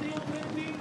deal with me?